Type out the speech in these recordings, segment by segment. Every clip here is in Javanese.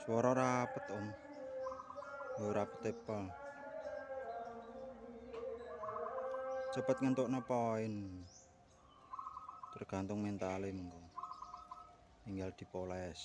Suara rapet om. Rapet tepal. Cepet ngentuk poin. Tergantung mengko. Tinggal dipoles.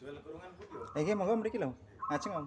Jual kurungan putih. Iki monggo mriki lho. Ajeng om.